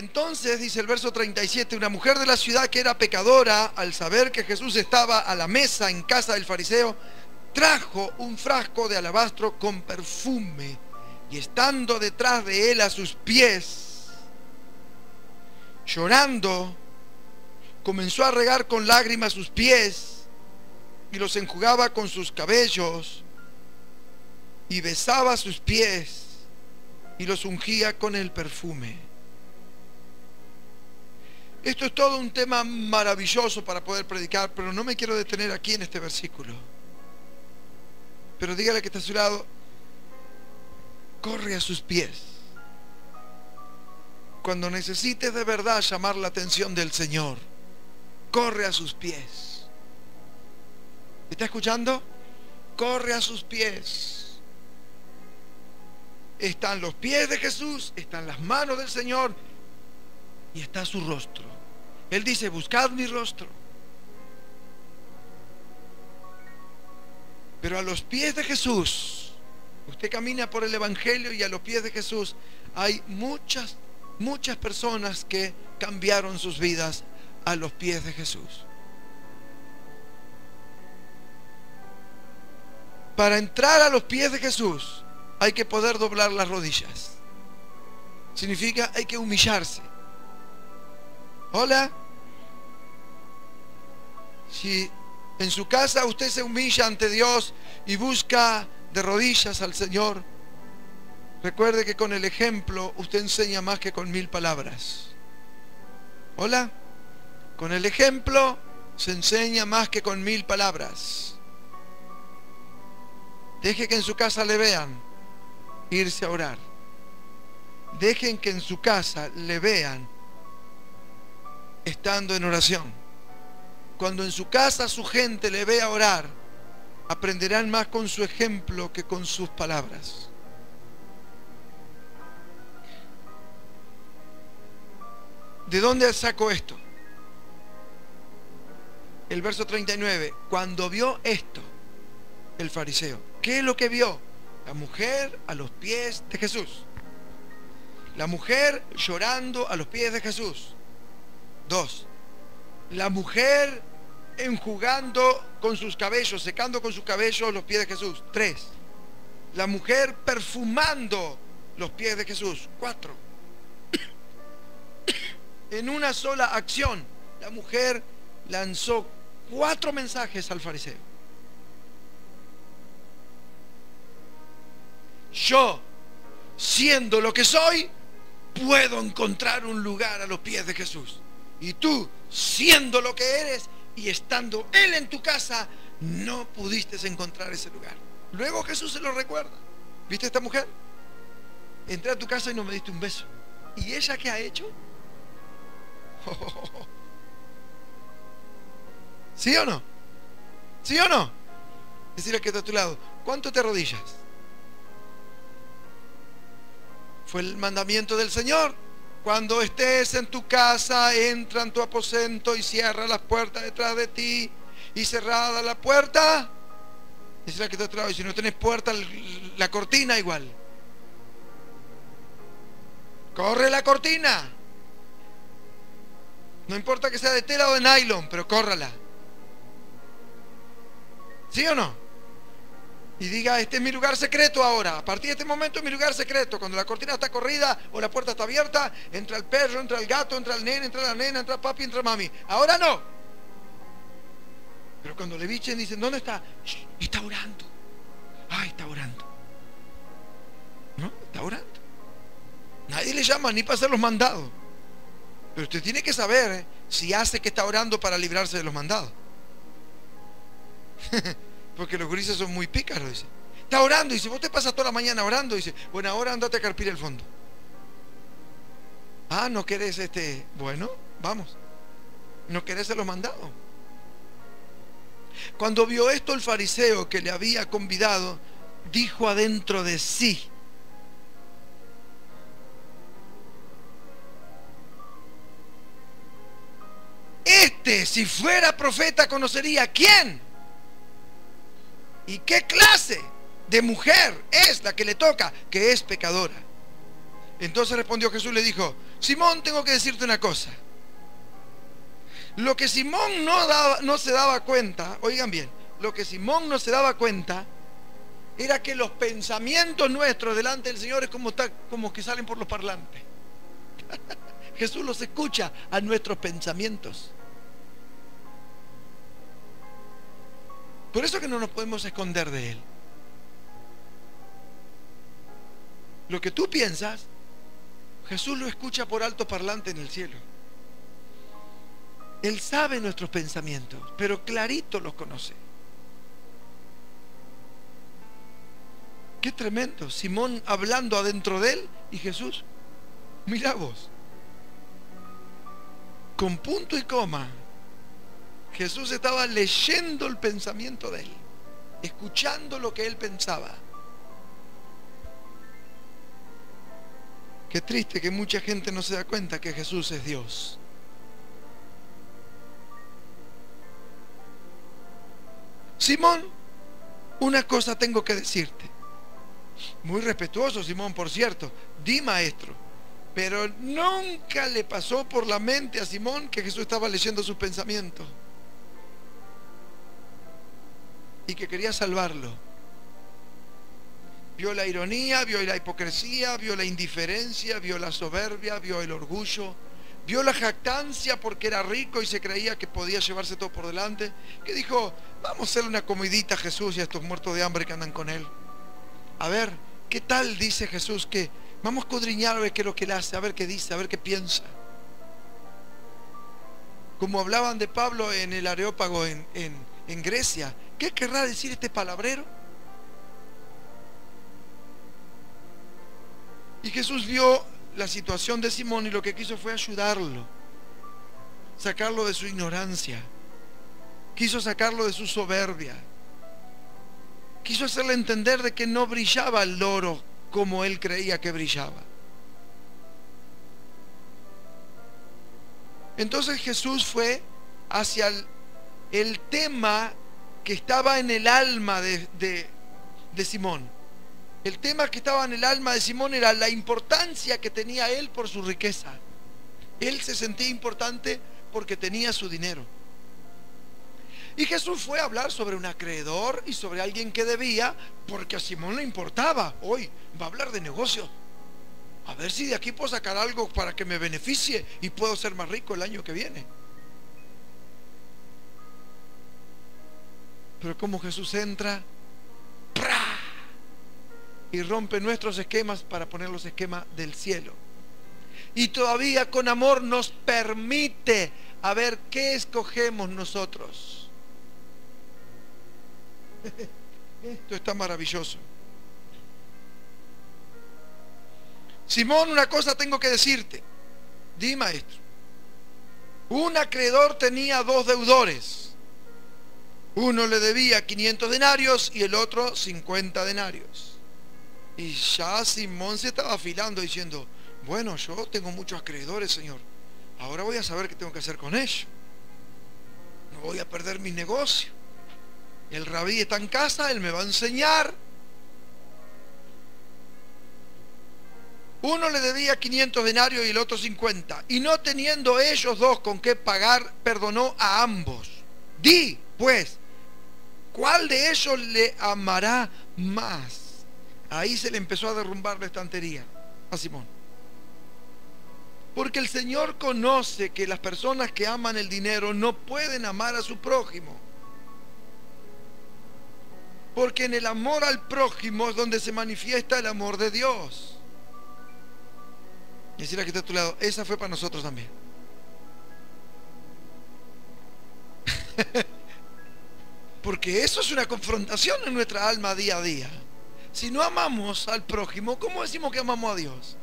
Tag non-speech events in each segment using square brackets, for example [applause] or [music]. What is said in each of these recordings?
Entonces, dice el verso 37, una mujer de la ciudad que era pecadora, al saber que Jesús estaba a la mesa en casa del fariseo, trajo un frasco de alabastro con perfume y estando detrás de él a sus pies, llorando, comenzó a regar con lágrimas sus pies y los enjugaba con sus cabellos y besaba sus pies y los ungía con el perfume. Esto es todo un tema maravilloso para poder predicar, pero no me quiero detener aquí en este versículo. Pero dígale que está a su lado, corre a sus pies. Cuando necesites de verdad llamar la atención del Señor, corre a sus pies. ¿Está escuchando? Corre a sus pies. Están los pies de Jesús, están las manos del Señor y está su rostro. Él dice, buscad mi rostro. Pero a los pies de Jesús, usted camina por el Evangelio y a los pies de Jesús hay muchas, muchas personas que cambiaron sus vidas a los pies de Jesús. Para entrar a los pies de Jesús hay que poder doblar las rodillas. Significa hay que humillarse. Hola. Si en su casa usted se humilla ante Dios y busca de rodillas al Señor, recuerde que con el ejemplo usted enseña más que con mil palabras. Hola. Con el ejemplo se enseña más que con mil palabras. Deje que en su casa le vean irse a orar. Dejen que en su casa le vean estando en oración. Cuando en su casa su gente le vea orar, aprenderán más con su ejemplo que con sus palabras. ¿De dónde saco esto? El verso 39, cuando vio esto, el fariseo, ¿qué es lo que vio? La mujer a los pies de Jesús. La mujer llorando a los pies de Jesús. Dos, la mujer enjugando con sus cabellos, secando con sus cabellos los pies de Jesús. Tres, la mujer perfumando los pies de Jesús. Cuatro, [coughs] en una sola acción, la mujer lanzó cuatro mensajes al fariseo. Yo, siendo lo que soy, puedo encontrar un lugar a los pies de Jesús. Y tú, siendo lo que eres y estando Él en tu casa, no pudiste encontrar ese lugar. Luego Jesús se lo recuerda. ¿Viste esta mujer? Entré a tu casa y no me diste un beso. ¿Y ella qué ha hecho? [laughs] ¿Sí o no? ¿Sí o no? Decirle que está a tu lado, ¿cuánto te arrodillas? Fue el mandamiento del Señor. Cuando estés en tu casa, entra en tu aposento y cierra las puertas detrás de ti. Y cerrada la puerta, dice la que atrás. Y si no tenés puerta, la cortina igual. Corre la cortina. No importa que sea de tela o de nylon, pero córrala. ¿Sí o no? Y diga, este es mi lugar secreto ahora. A partir de este momento es mi lugar secreto. Cuando la cortina está corrida o la puerta está abierta, entra el perro, entra el gato, entra el nene, entra la nena, entra papi, entra mami. Ahora no. Pero cuando le bichen dicen, ¿dónde está? está orando. Ay, está orando. ¿No? Está orando. Nadie le llama ni para hacer los mandados. Pero usted tiene que saber ¿eh? si hace que está orando para librarse de los mandados. [laughs] Porque los grises son muy pícaros, dice. Está orando, dice, vos te pasas toda la mañana orando, dice, bueno, ahora andate a carpir el fondo. Ah, no querés este, bueno, vamos. No querés ser los mandados. Cuando vio esto el fariseo que le había convidado, dijo adentro de sí, este si fuera profeta conocería quién ¿Y qué clase de mujer es la que le toca? Que es pecadora. Entonces respondió Jesús le dijo, Simón, tengo que decirte una cosa. Lo que Simón no, no se daba cuenta, oigan bien, lo que Simón no se daba cuenta era que los pensamientos nuestros delante del Señor es como, como que salen por los parlantes. [laughs] Jesús los escucha a nuestros pensamientos. Por eso que no nos podemos esconder de Él. Lo que tú piensas, Jesús lo escucha por alto parlante en el cielo. Él sabe nuestros pensamientos, pero clarito los conoce. Qué tremendo. Simón hablando adentro de él y Jesús, mira vos, con punto y coma, Jesús estaba leyendo el pensamiento de él, escuchando lo que él pensaba. Qué triste que mucha gente no se da cuenta que Jesús es Dios. Simón, una cosa tengo que decirte. Muy respetuoso, Simón, por cierto. Di maestro. Pero nunca le pasó por la mente a Simón que Jesús estaba leyendo sus pensamientos. Y que quería salvarlo. Vio la ironía, vio la hipocresía, vio la indiferencia, vio la soberbia, vio el orgullo, vio la jactancia porque era rico y se creía que podía llevarse todo por delante, que dijo, vamos a hacerle una comidita a Jesús y a estos muertos de hambre que andan con él. A ver, ¿qué tal dice Jesús que vamos a escudriñar a ver qué es lo que él hace, a ver qué dice, a ver qué piensa? Como hablaban de Pablo en el Areópago en, en Grecia, ¿qué querrá decir este palabrero? Y Jesús vio la situación de Simón y lo que quiso fue ayudarlo, sacarlo de su ignorancia, quiso sacarlo de su soberbia, quiso hacerle entender de que no brillaba el oro como él creía que brillaba. Entonces Jesús fue hacia el, tema que estaba en el alma de, de Simón. El tema que estaba en el alma de Simón era la importancia que tenía él por su riqueza. Él se sentía importante porque tenía su dinero. Y Jesús fue a hablar sobre un acreedor y sobre alguien que debía, porque a Simón le importaba. Hoy va a hablar de negocios. A ver si de aquí puedo sacar algo para que me beneficie y puedo ser más rico el año que viene. Pero como Jesús entra, y rompe nuestros esquemas para poner los esquemas del cielo. Y todavía con amor nos permite a ver qué escogemos nosotros. [laughs] Esto está maravilloso. Simón, una cosa tengo que decirte. Di, maestro. Un acreedor tenía dos deudores. Uno le debía 500 denarios y el otro 50 denarios. Y ya Simón se estaba afilando diciendo, bueno, yo tengo muchos acreedores, Señor. Ahora voy a saber qué tengo que hacer con ellos. No voy a perder mi negocio. El rabí está en casa, él me va a enseñar. Uno le debía 500 denarios y el otro 50. Y no teniendo ellos dos con qué pagar, perdonó a ambos. Di, pues, ¿cuál de ellos le amará más? Ahí se le empezó a derrumbar la estantería a Simón. Porque el Señor conoce que las personas que aman el dinero no pueden amar a su prójimo. Porque en el amor al prójimo es donde se manifiesta el amor de Dios. Y decir aquí está a tu lado, esa fue para nosotros también. [laughs] Porque eso es una confrontación en nuestra alma día a día. Si no amamos al prójimo, ¿cómo decimos que amamos a Dios?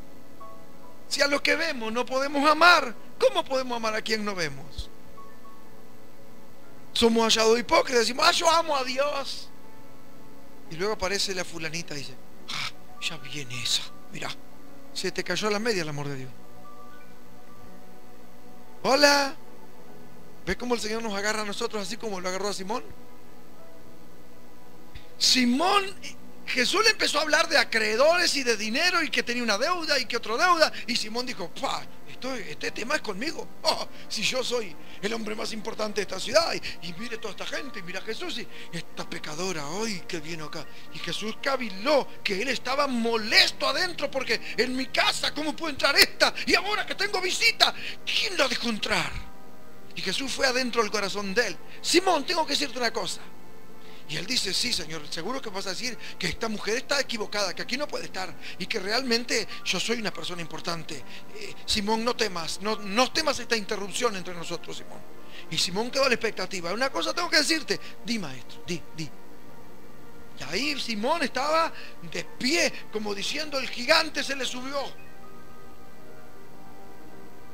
Si a lo que vemos no podemos amar, ¿cómo podemos amar a quien no vemos? Somos hallados hipócritas, decimos, ah, yo amo a Dios. Y luego aparece la fulanita y dice, ah, ya viene esa, mira, se te cayó a la media el amor de Dios. Hola, ¿ves cómo el Señor nos agarra a nosotros así como lo agarró a Simón? Simón Jesús le empezó a hablar de acreedores y de dinero y que tenía una deuda y que otra deuda. Y Simón dijo, pa, este tema es conmigo. Oh, si yo soy el hombre más importante de esta ciudad y, mire toda esta gente y mira a Jesús y esta pecadora hoy que viene acá. Y Jesús cabiló que él estaba molesto adentro porque en mi casa, ¿cómo puede entrar esta? Y ahora que tengo visita, ¿quién la dejó entrar? Y Jesús fue adentro del corazón de él. Simón, tengo que decirte una cosa. Y él dice, sí, Señor, seguro que vas a decir que esta mujer está equivocada, que aquí no puede estar y que realmente yo soy una persona importante. Eh, Simón, no temas, no, no temas esta interrupción entre nosotros, Simón. Y Simón quedó a la expectativa. Una cosa tengo que decirte, di maestro, di, di. Y ahí Simón estaba de pie, como diciendo, el gigante se le subió.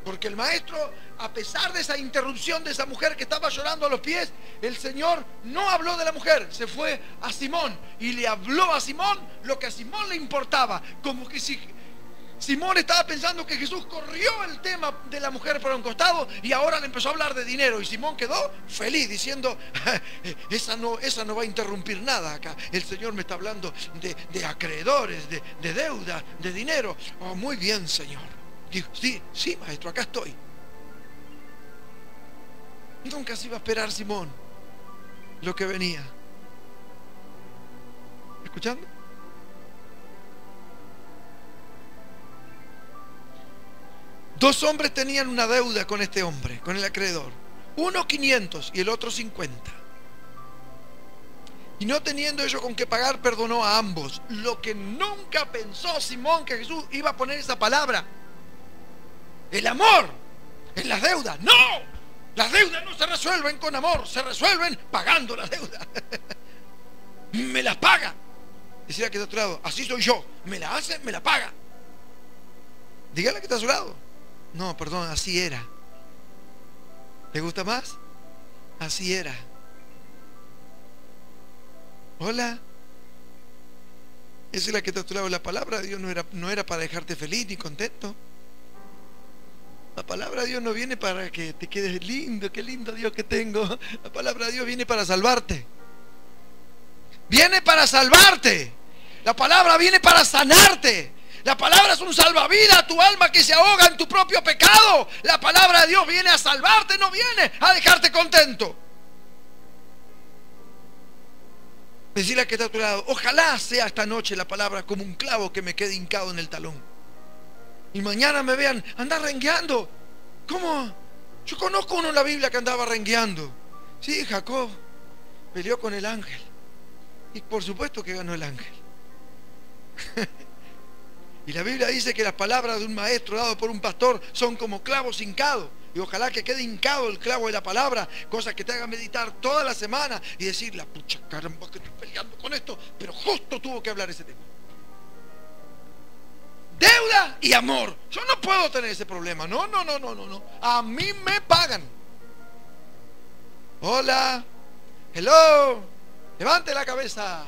Porque el maestro, a pesar de esa interrupción de esa mujer que estaba llorando a los pies, el Señor no habló de la mujer, se fue a Simón y le habló a Simón lo que a Simón le importaba. Como que si Simón estaba pensando que Jesús corrió el tema de la mujer por un costado y ahora le empezó a hablar de dinero. Y Simón quedó feliz diciendo, [laughs] esa no, esa no va a interrumpir nada acá. El Señor me está hablando de, acreedores, de, de deuda, de dinero. Oh, muy bien, Señor. Dijo, sí, sí, maestro, acá estoy. Nunca se iba a esperar Simón lo que venía. ¿Escuchando? Dos hombres tenían una deuda con este hombre, con el acreedor. Uno 500 y el otro 50. Y no teniendo ellos con qué pagar, perdonó a ambos. Lo que nunca pensó Simón que Jesús iba a poner esa palabra el amor en las deudas. No, las deudas no se resuelven con amor, se resuelven pagando las deudas. [laughs] me las paga. Decía que está a tu lado, así soy yo. Me la hace, me la paga. Dígale que está a su lado. No, perdón, así era. ¿Le gusta más? Así era. Hola. Esa es la que está a tu. La palabra de Dios no era, no era para dejarte feliz ni contento. La palabra de Dios no viene para que te quedes lindo, qué lindo Dios que tengo. La palabra de Dios viene para salvarte. Viene para salvarte. La palabra viene para sanarte. La palabra es un salvavidas a tu alma que se ahoga en tu propio pecado. La palabra de Dios viene a salvarte, no viene a dejarte contento. Decirle que está a tu lado, ojalá sea esta noche la palabra como un clavo que me quede hincado en el talón y mañana me vean andar rengueando. ¿Cómo? Yo conozco uno en la Biblia que andaba rengueando. Sí, Jacob peleó con el ángel. Y por supuesto que ganó el ángel. [laughs] y la Biblia dice que las palabras de un maestro dado por un pastor son como clavos hincados. Y ojalá que quede hincado el clavo de la palabra, cosa que te haga meditar toda la semana y decir, la pucha caramba que estoy peleando con esto, pero justo tuvo que hablar ese tema y amor. Yo no puedo tener ese problema. No, no, no, no, no, no. A mí me pagan. Hola. Hello. Levante la cabeza.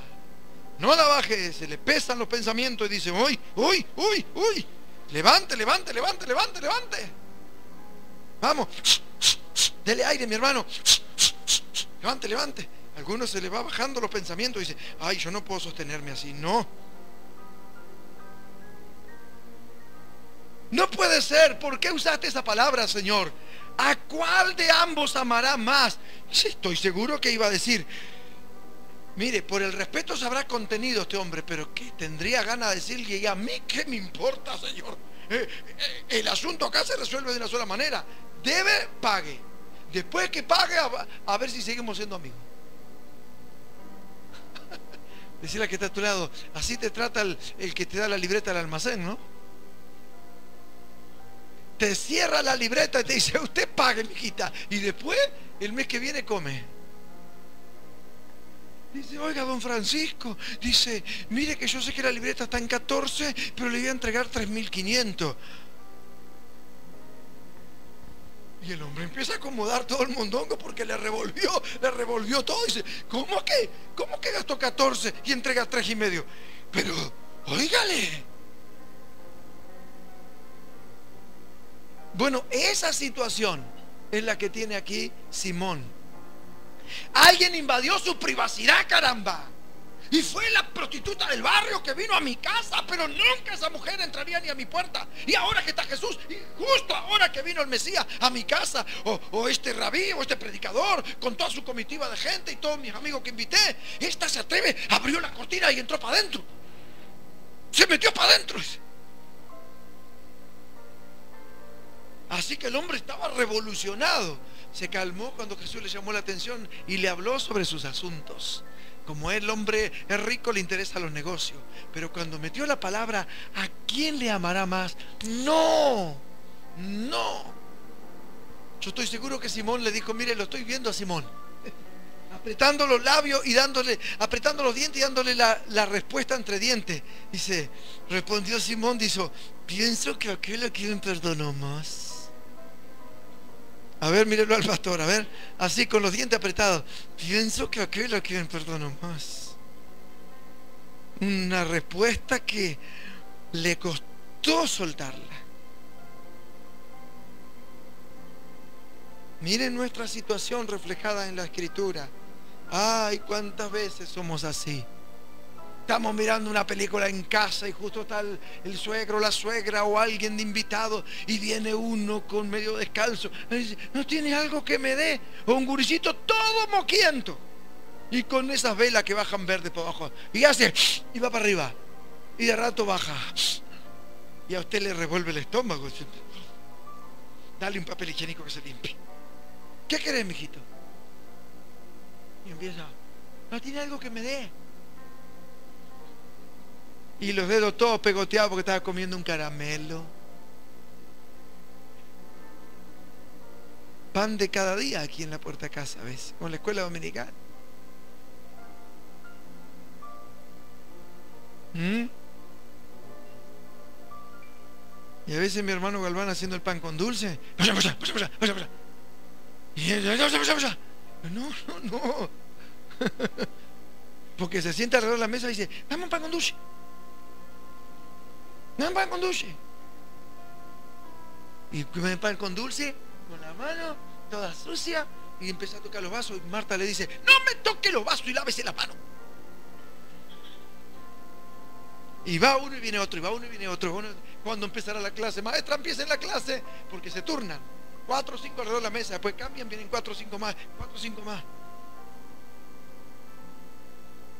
No la baje. Se le pesan los pensamientos y dice, uy, uy, uy, uy. Levante, levante, levante, levante, levante. Vamos. Dele aire, mi hermano. Levante, levante. algunos se le va bajando los pensamientos y dice, ay, yo no puedo sostenerme así. No. No puede ser. ¿Por qué usaste esa palabra, Señor? ¿A cuál de ambos amará más? estoy seguro que iba a decir, mire, por el respeto se habrá contenido este hombre, pero ¿qué tendría ganas de decirle? ¿Y a mí qué me importa, Señor? Eh, eh, el asunto acá se resuelve de una sola manera. Debe, pague. Después que pague, a, ver si seguimos siendo amigos. [laughs] Decirle que está a tu lado, así te trata el, el que te da la libreta del almacén, ¿no? Te cierra la libreta y te dice, [laughs] usted pague, mijita. Y después, el mes que viene, come. Dice, oiga, don Francisco, dice, mire que yo sé que la libreta está en 14, pero le voy a entregar 3.500. Y el hombre empieza a acomodar todo el mondongo porque le revolvió, le revolvió todo. dice, ¿cómo que? ¿Cómo que gastó 14 y entrega tres y medio? Pero, óigale, Bueno, esa situación es la que tiene aquí Simón. Alguien invadió su privacidad, caramba. Y fue la prostituta del barrio que vino a mi casa, pero nunca esa mujer entraría ni a mi puerta. Y ahora que está Jesús, y justo ahora que vino el Mesías a mi casa, o, este rabí, o este predicador, con toda su comitiva de gente y todos mis amigos que invité, esta se atreve, abrió la cortina y entró para adentro. Se metió para adentro. Así que el hombre estaba revolucionado. Se calmó cuando Jesús le llamó la atención y le habló sobre sus asuntos. Como el hombre es rico, le interesa los negocios. Pero cuando metió la palabra, ¿a quién le amará más? No, no. Yo estoy seguro que Simón le dijo, mire, lo estoy viendo a Simón. [laughs] Apretando los labios y dándole, apretando los dientes y dándole la, respuesta entre dientes. Dice, respondió Simón, dijo, pienso que aquel a quien perdonó más. A ver, mírelo al pastor, a ver, así con los dientes apretados. Pienso que aquel a quien perdono más. Una respuesta que le costó soltarla. Miren nuestra situación reflejada en la escritura. Ay, cuántas veces somos así. Estamos mirando una película en casa y justo está el, suegro, la suegra o alguien de invitado y viene uno con medio descalzo. Y dice, ¿no tiene algo que me dé? O un guricito todo moquiento. Y con esas velas que bajan verde por abajo. Y hace, y va para arriba. Y de rato baja. Y a usted le revuelve el estómago. Dale un papel higiénico que se limpie. ¿Qué querés, mijito? Y empieza, ¿no tiene algo que me dé? Y los dedos todos pegoteados porque estaba comiendo un caramelo. Pan de cada día aquí en la puerta de casa, ¿ves? Con la escuela dominical. ¿Mm? Y a veces mi hermano Galván haciendo el pan con dulce. No, no, no. [laughs] Porque se sienta alrededor de la mesa y dice, dame un pan con dulce. Me pan con dulce. Y me pan con dulce, con la mano, toda sucia, y empecé a tocar los vasos. Y Marta le dice, no me toque los vasos y lávese la mano. Y va uno y viene otro, y va uno y viene otro. cuando empezará la clase? Maestra, empieza la clase, porque se turnan. Cuatro o cinco alrededor de la mesa, después cambian, vienen cuatro o cinco más, cuatro o cinco más.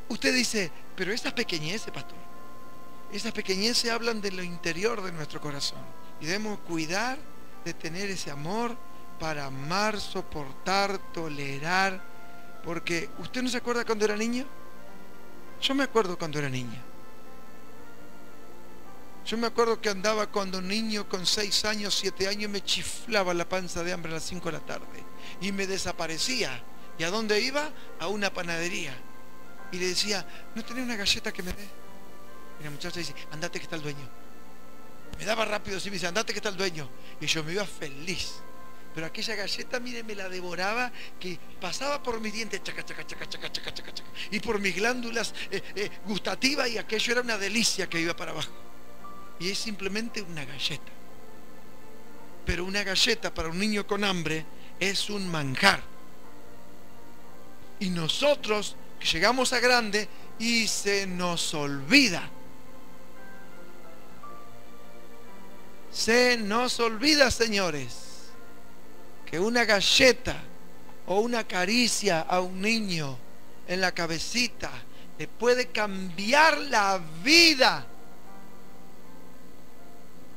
Usted dice, pero esas pequeñeces, pastor. Esas pequeñeces hablan de lo interior de nuestro corazón. Y debemos cuidar de tener ese amor para amar, soportar, tolerar. Porque, ¿usted no se acuerda cuando era niño? Yo me acuerdo cuando era niño. Yo me acuerdo que andaba cuando niño con seis años, siete años, me chiflaba la panza de hambre a las cinco de la tarde. Y me desaparecía. ¿Y a dónde iba? A una panadería. Y le decía, ¿no tenés una galleta que me dé? Y la muchacha dice, andate que está el dueño. Me daba rápido, sí, me dice, andate que está el dueño. Y yo me iba feliz. Pero aquella galleta, mire, me la devoraba, que pasaba por mis dientes, chaca, chaca, chaca, chaca, chaca, chaca, chaca y por mis glándulas eh, eh, gustativas, y aquello era una delicia que iba para abajo. Y es simplemente una galleta. Pero una galleta para un niño con hambre es un manjar. Y nosotros, que llegamos a grande, y se nos olvida Se nos olvida, señores, que una galleta o una caricia a un niño en la cabecita le puede cambiar la vida.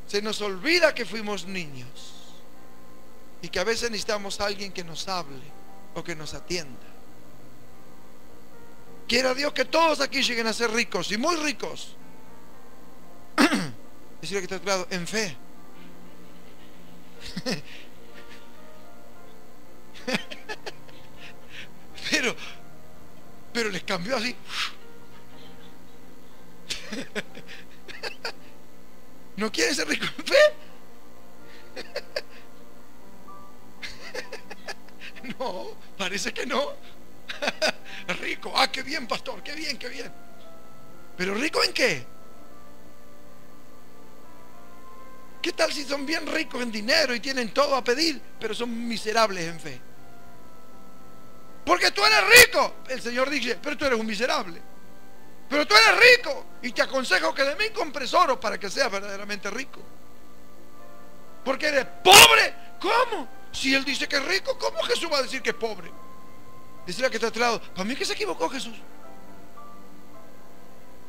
Se nos olvida que fuimos niños y que a veces necesitamos a alguien que nos hable o que nos atienda. Quiera Dios que todos aquí lleguen a ser ricos y muy ricos. [clears throat] Decirle que está en fe. [laughs] pero, pero les cambió así. [laughs] ¿No quieren ser ricos? [laughs] No, parece que no. Rico, ah, qué bien, pastor, qué bien, qué bien. Pero rico en qué? ¿Qué tal si son bien ricos en dinero y tienen todo a pedir, pero son miserables en fe? Porque tú eres rico. El Señor dice, pero tú eres un miserable. Pero tú eres rico y te aconsejo que de mí compres oro para que seas verdaderamente rico. Porque eres pobre. ¿Cómo? Si él dice que es rico, ¿cómo Jesús va a decir que es pobre? Decirle que está a tu lado, para mí que se equivocó Jesús.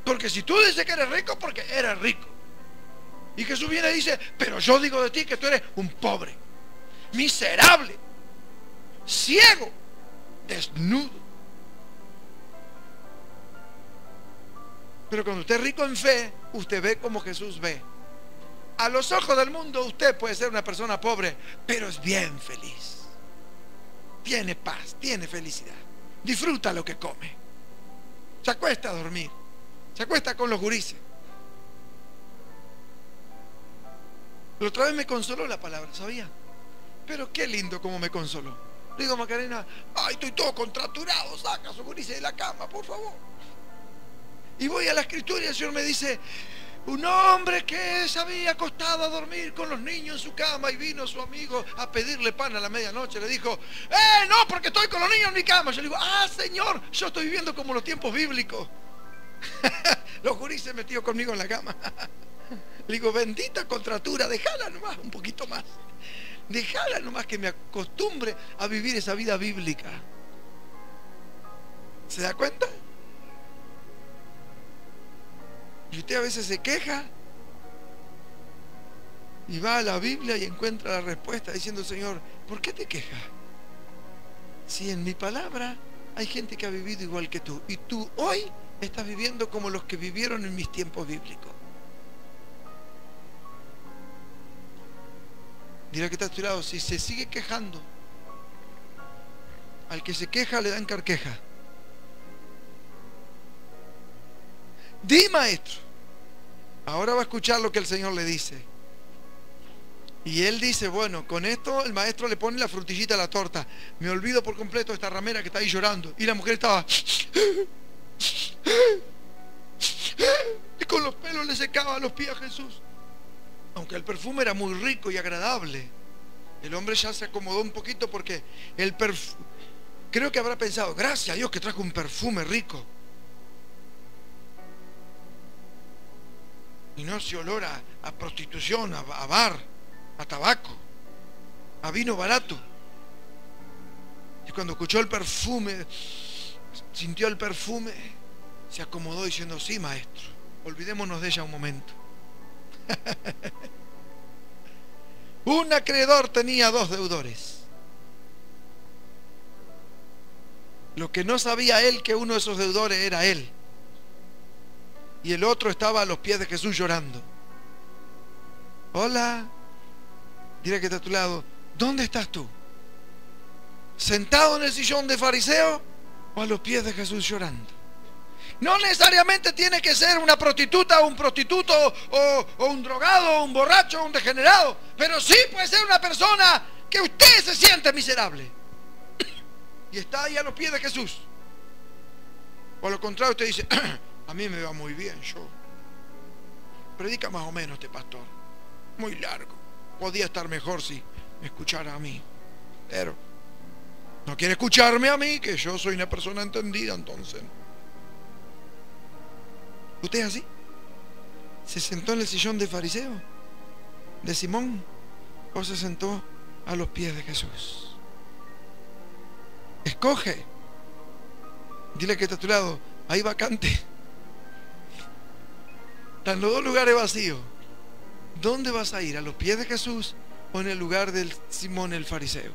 Porque si tú dices que eres rico, porque eres rico. Y Jesús viene y dice, pero yo digo de ti que tú eres un pobre, miserable, ciego, desnudo. Pero cuando usted es rico en fe, usted ve como Jesús ve. A los ojos del mundo usted puede ser una persona pobre, pero es bien feliz. Tiene paz, tiene felicidad. Disfruta lo que come. Se acuesta a dormir. Se acuesta con los gurises. La otra vez me consoló la palabra, ¿sabía? Pero qué lindo como me consoló. Le digo Macarena, ay, estoy todo contraturado, saca su gurises de la cama, por favor. Y voy a la escritura y el Señor me dice, un hombre que se había acostado a dormir con los niños en su cama y vino su amigo a pedirle pan a la medianoche. Le dijo, ¡eh, no, porque estoy con los niños en mi cama! Yo le digo, ¡ah, Señor! Yo estoy viviendo como los tiempos bíblicos. [laughs] los guris se metió conmigo en la cama. [laughs] le digo, bendita contratura, déjala nomás, un poquito más. Déjala nomás que me acostumbre a vivir esa vida bíblica. ¿Se da cuenta? Y usted a veces se queja y va a la Biblia y encuentra la respuesta diciendo, Señor, ¿por qué te quejas? Si en mi palabra hay gente que ha vivido igual que tú y tú hoy estás viviendo como los que vivieron en mis tiempos bíblicos. Dirá que está a tu lado, si se sigue quejando, al que se queja le dan carqueja. Di maestro. Ahora va a escuchar lo que el Señor le dice. Y él dice, bueno, con esto el maestro le pone la frutillita a la torta. Me olvido por completo de esta ramera que está ahí llorando. Y la mujer estaba... [laughs] Y con los pelos le secaba los pies a Jesús. Aunque el perfume era muy rico y agradable. El hombre ya se acomodó un poquito porque el perfume... Creo que habrá pensado, gracias a Dios que trajo un perfume rico. y no se olor a, prostitución, a, bar, a tabaco, a vino barato. Y cuando escuchó el perfume, sintió el perfume, se acomodó diciendo, sí, maestro, olvidémonos de ella un momento. [laughs] un acreedor tenía dos deudores. Lo que no sabía él que uno de esos deudores era él y el otro estaba a los pies de Jesús llorando. Hola, dile que está a tu lado, ¿dónde estás tú? ¿Sentado en el sillón de fariseo o a los pies de Jesús llorando? No necesariamente tiene que ser una prostituta un prostituto o, o, un drogado o un borracho o un degenerado, pero sí puede ser una persona que usted se siente miserable y está ahí a los pies de Jesús. O lo contrario, usted dice, [clears throat] A mí me va muy bien, yo. Predica más o menos este pastor. Muy largo. Podía estar mejor si me escuchara a mí. Pero no quiere escucharme a mí, que yo soy una persona entendida entonces. ¿Usted es así? ¿Se sentó en el sillón de fariseo? ¿De Simón? ¿O se sentó a los pies de Jesús? Escoge. Dile que está a tu lado. Hay vacante. Están los dos lugares vacíos. ¿Dónde vas a ir? ¿A los pies de Jesús o en el lugar del Simón el fariseo?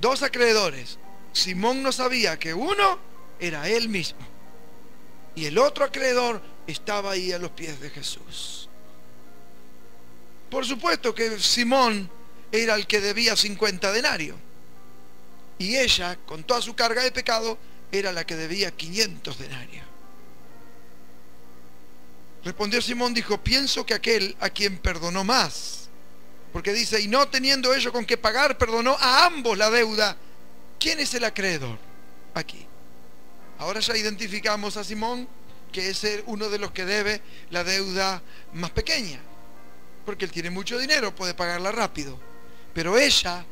Dos acreedores. Simón no sabía que uno era él mismo y el otro acreedor estaba ahí a los pies de Jesús. Por supuesto que Simón era el que debía 50 denarios y ella, con toda su carga de pecado, era la que debía 500 denarios. Respondió Simón, dijo, pienso que aquel a quien perdonó más, porque dice, y no teniendo ello con qué pagar, perdonó a ambos la deuda. ¿Quién es el acreedor? Aquí. Ahora ya identificamos a Simón, que es uno de los que debe la deuda más pequeña, porque él tiene mucho dinero, puede pagarla rápido. Pero ella,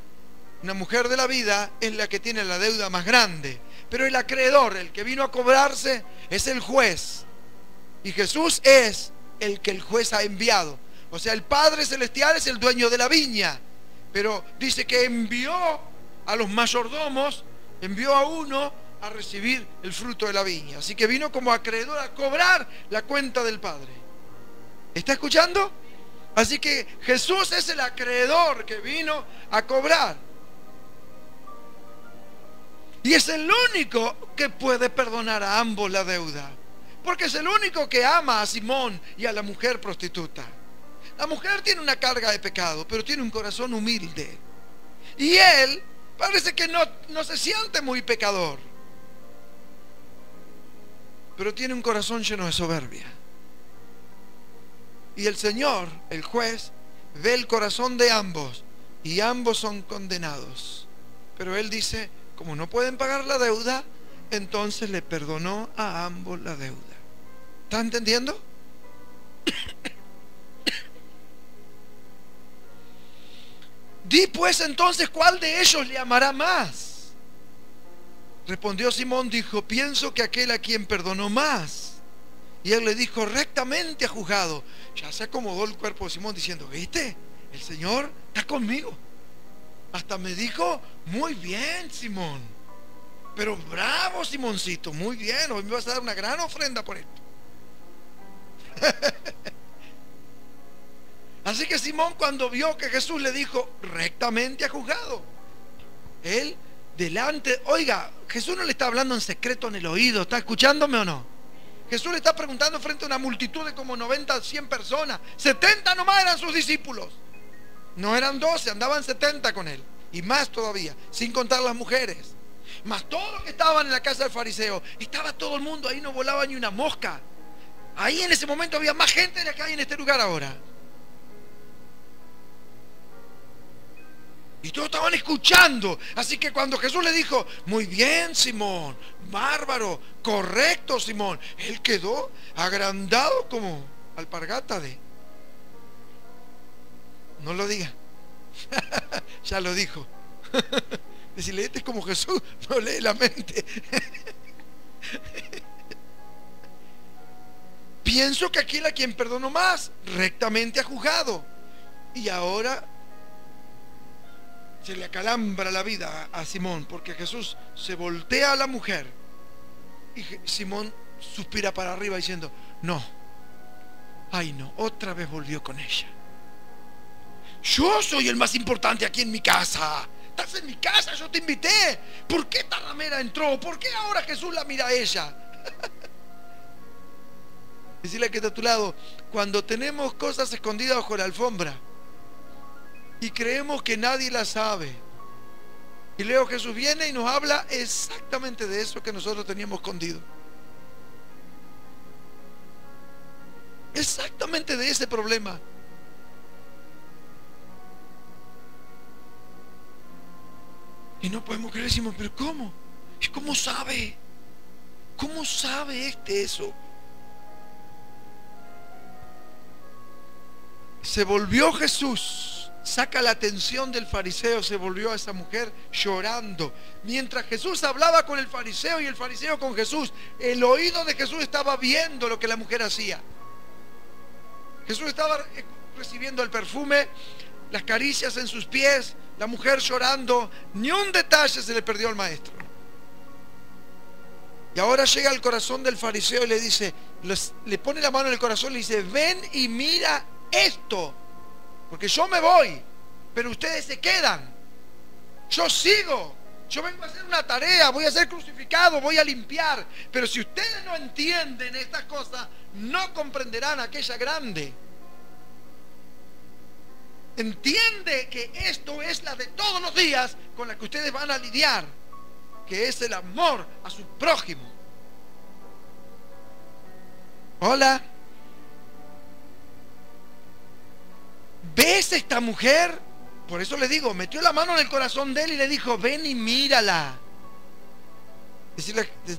una mujer de la vida, es la que tiene la deuda más grande, Pero el acreedor, el que vino a cobrarse, es el juez. Y Jesús es el que el juez ha enviado. O sea, el Padre Celestial es el dueño de la viña. Pero dice que envió a los mayordomos, envió a uno a recibir el fruto de la viña. Así que vino como acreedor a cobrar la cuenta del Padre. ¿Está escuchando? Así que Jesús es el acreedor que vino a cobrar. Y es el único que puede perdonar a ambos la deuda. Porque es el único que ama a Simón y a la mujer prostituta. La mujer tiene una carga de pecado, pero tiene un corazón humilde. Y él parece que no, no se siente muy pecador pero tiene un corazón lleno de soberbia. Y el Señor, el juez, ve el corazón de ambos y ambos son condenados. Pero Él dice, como no pueden pagar la deuda, entonces le perdonó a ambos la deuda. ¿Está entendiendo? [coughs] Di pues entonces cuál de ellos le amará más. Respondió Simón, dijo, pienso que aquel a quien perdonó más. Y él le dijo, rectamente ha juzgado. Ya se acomodó el cuerpo de Simón diciendo, ¿viste? El Señor está conmigo. Hasta me dijo, muy bien, Simón. Pero bravo, Simoncito, muy bien. Hoy me vas a dar una gran ofrenda por esto. [laughs] Así que Simón cuando vio que Jesús le dijo, rectamente ha juzgado, él delante, oiga, Jesús no le está hablando en secreto en el oído, ¿está escuchándome o no? Jesús le está preguntando frente a una multitud de como 90, 100 personas. 70 nomás eran sus discípulos. No eran 12, andaban 70 con él. Y más todavía, sin contar las mujeres. Más todos los que estaban en la casa del fariseo. Estaba todo el mundo ahí, no volaba ni una mosca. Ahí en ese momento había más gente de la que hay en este lugar ahora. Y todos estaban escuchando. Así que cuando Jesús le dijo, muy bien Simón, bárbaro, correcto Simón, él quedó agrandado como alpargata de... No lo diga. [laughs] ya lo dijo. [laughs] Este es como Jesús, no lee la mente. [laughs] Pienso que aquel a quien perdonó más, rectamente ha juzgado. Y ahora se le acalambra la vida a Simón, porque Jesús se voltea a la mujer y Simón suspira para arriba diciendo, no, ay no, otra vez volvió con ella. Yo soy el más importante aquí en mi casa. Estás en mi casa, yo te invité. ¿Por qué esta ramera entró? ¿Por qué ahora Jesús la mira a ella? [laughs] Decirle que está a tu lado, cuando tenemos cosas escondidas bajo la alfombra, y creemos que nadie la sabe. Y luego Jesús viene y nos habla exactamente de eso que nosotros teníamos escondido. Exactamente de ese problema. Y no podemos creer, decimos, pero ¿cómo? ¿Y cómo sabe? ¿Cómo sabe este eso? Se volvió Jesús saca la atención del fariseo, se volvió a esa mujer llorando. Mientras Jesús hablaba con el fariseo y el fariseo con Jesús, el oído de Jesús estaba viendo lo que la mujer hacía. Jesús estaba recibiendo el perfume, las caricias en sus pies, la mujer llorando, ni un detalle se le perdió al maestro. Y ahora llega al corazón del fariseo y le dice, le pone la mano en el corazón y le dice, ven y mira esto. Porque yo me voy, pero ustedes se quedan. Yo sigo. Yo vengo a hacer una tarea, voy a ser crucificado, voy a limpiar. Pero si ustedes no entienden estas cosas, no comprenderán aquella grande. Entiende que esto es la de todos los días con la que ustedes van a lidiar, que es el amor a su prójimo. Hola. ¿Ves esta mujer? Por eso le digo, metió la mano en el corazón de él y le dijo, ven y mírala.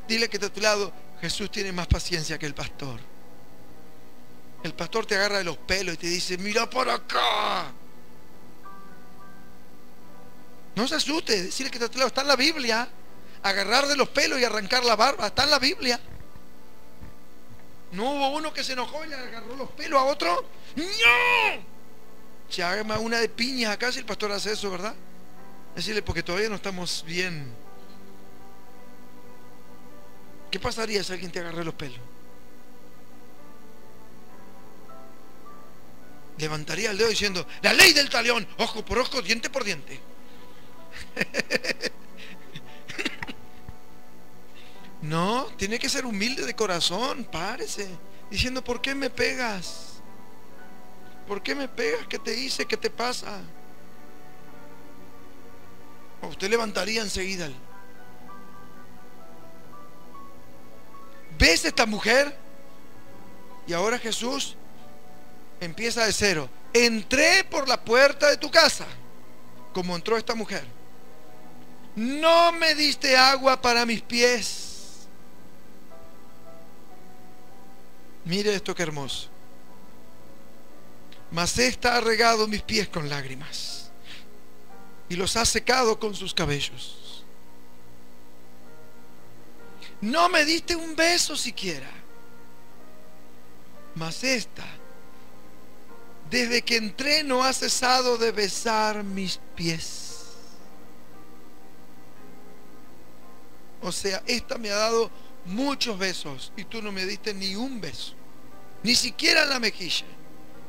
dile que está a tu lado, Jesús tiene más paciencia que el pastor. El pastor te agarra de los pelos y te dice, mira por acá. No se asuste, decirle que está a tu lado, está en la Biblia. agarrar de los pelos y arrancar la barba. Está en la Biblia. No hubo uno que se enojó y le agarró los pelos a otro. ¡No! Se haga una de piñas acá si el pastor hace eso, ¿verdad? Decirle, porque todavía no estamos bien. ¿Qué pasaría si alguien te agarra los pelos? Levantaría el dedo diciendo, la ley del talión, ojo por ojo, diente por diente. [laughs] No, tiene que ser humilde de corazón, párese, diciendo, ¿por qué me pegas? ¿Por qué me pegas? ¿Qué te hice? ¿Qué te pasa? usted levantaría enseguida. ¿Ves esta mujer? Y ahora Jesús empieza de cero. Entré por la puerta de tu casa, como entró esta mujer. No me diste agua para mis pies Mire esto que hermoso. Mas esta ha regado mis pies con lágrimas y los ha secado con sus cabellos. No me diste un beso siquiera. Mas esta, desde que entré, no ha cesado de besar mis pies. O sea, esta me ha dado muchos besos y tú no me diste ni un beso. Ni siquiera la mejilla.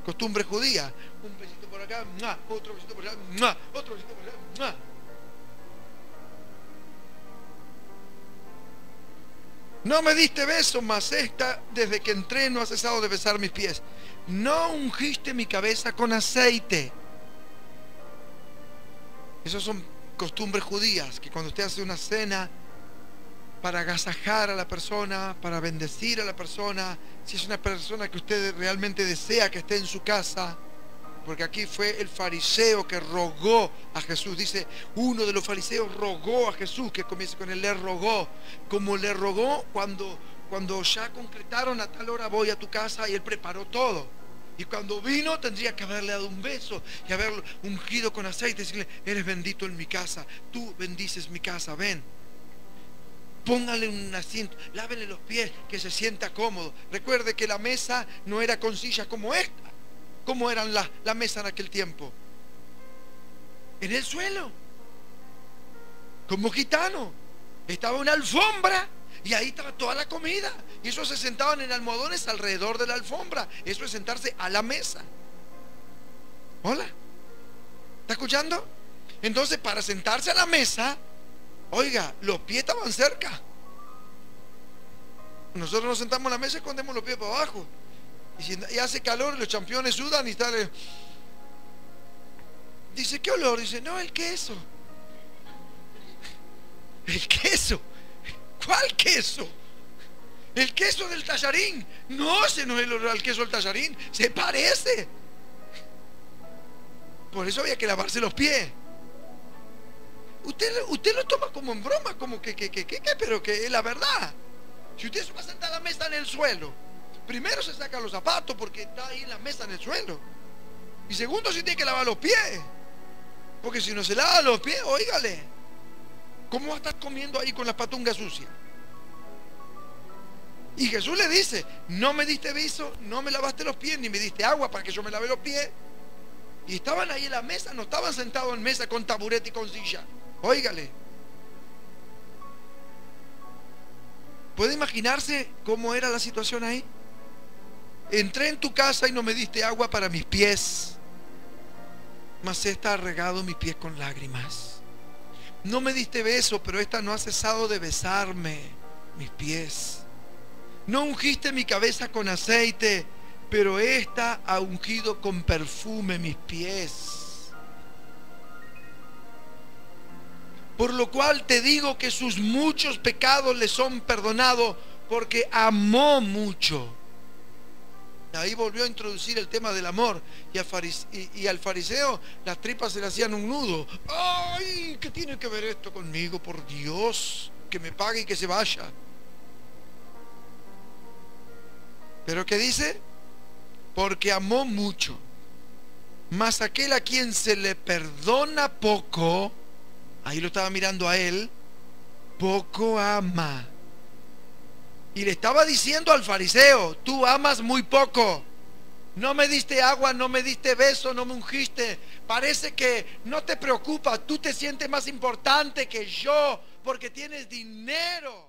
Costumbre judía. Un besito por acá, otro besito por allá, otro besito por allá. No me diste beso, mas esta, desde que entré, no ha cesado de besar mis pies. No ungiste mi cabeza con aceite. Esas son costumbres judías, que cuando usted hace una cena, para agasajar a la persona, para bendecir a la persona, si es una persona que usted realmente desea que esté en su casa, porque aquí fue el fariseo que rogó a Jesús. Dice, uno de los fariseos rogó a Jesús, que comience con el le rogó, como le rogó cuando, cuando ya concretaron a tal hora voy a tu casa y él preparó todo. Y cuando vino tendría que haberle dado un beso y haberlo ungido con aceite y decirle, eres bendito en mi casa, tú bendices mi casa, ven póngale un asiento, lávele los pies, que se sienta cómodo. Recuerde que la mesa no era con sillas como esta. ¿Cómo eran las la mesa en aquel tiempo? En el suelo. Como gitano. Estaba una alfombra y ahí estaba toda la comida. Y eso se sentaban en almohadones alrededor de la alfombra. Eso es sentarse a la mesa. Hola. ¿Está escuchando? Entonces, para sentarse a la mesa, Oiga, los pies estaban cerca. Nosotros nos sentamos a la mesa y escondemos los pies para abajo. Y, hace calor, los campeones sudan y sale. Dice, ¿qué olor? Dice, no, el queso. El queso. ¿Cuál queso? El queso del tallarín. No, ese no es el olor al queso del tallarín. Se parece. Por eso había que lavarse los pies. Usted, lo toma como en broma, como que, que, que, que, pero que es la verdad. Si usted se va a sentar a la mesa en el suelo, primero se saca los zapatos porque está ahí en la mesa en el suelo. Y segundo, si tiene que lavar los pies. Porque si no se lava los pies, oígale, ¿cómo va a estar comiendo ahí con las patungas sucias? Y Jesús le dice, no me diste viso, no me lavaste los pies, ni me diste agua para que yo me lave los pies. Y estaban ahí en la mesa, no estaban sentados en mesa con taburete y con silla. Óigale. ¿Puede imaginarse cómo era la situación ahí? Entré en tu casa y no me diste agua para mis pies, mas esta ha regado mis pies con lágrimas. No me diste beso, pero esta no ha cesado de besarme mis pies. No ungiste mi cabeza con aceite, pero esta ha ungido con perfume mis pies. Por lo cual te digo que sus muchos pecados le son perdonados porque amó mucho. Ahí volvió a introducir el tema del amor y, al fariseo las tripas se le hacían un nudo. ¡Ay! ¿Qué tiene que ver esto conmigo? Por Dios, que me pague y que se vaya. Pero ¿qué dice? Porque amó mucho. Mas aquel a quien se le perdona poco, ahí lo estaba mirando a él, poco ama. Y le estaba diciendo al fariseo, tú amas muy poco. No me diste agua, no me diste beso, no me ungiste. Parece que no te preocupa, tú te sientes más importante que yo porque tienes dinero.